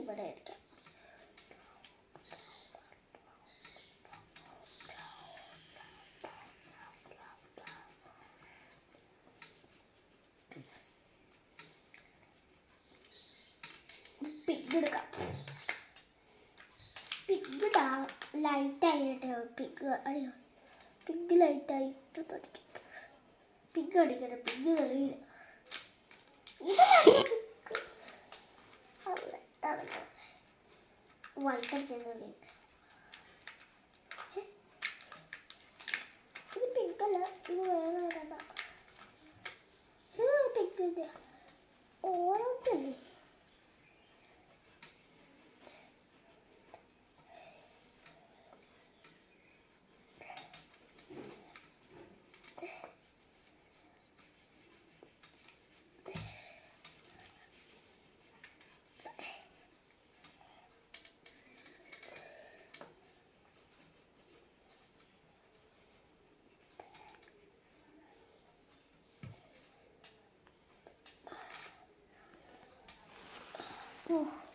ഇവിടെ അടിക്കാം പിഗ് എടുക്കാം. പിഗ് ലൈറ്റ് ആയിട്ട് പിഗ് അറിയോ പിഗ് ലൈറ്റ് ആയിട്ട് പഠിക്കും പിഗ് അടിക്കട്ടെ പിഗ് കളിയില്ല വൈറ്റ് അടിച്ചത് ഇത് പിങ്കല്ല ഇത് വേറെ പിങ്ക് ഇത് പിങ്കിന്റെ う。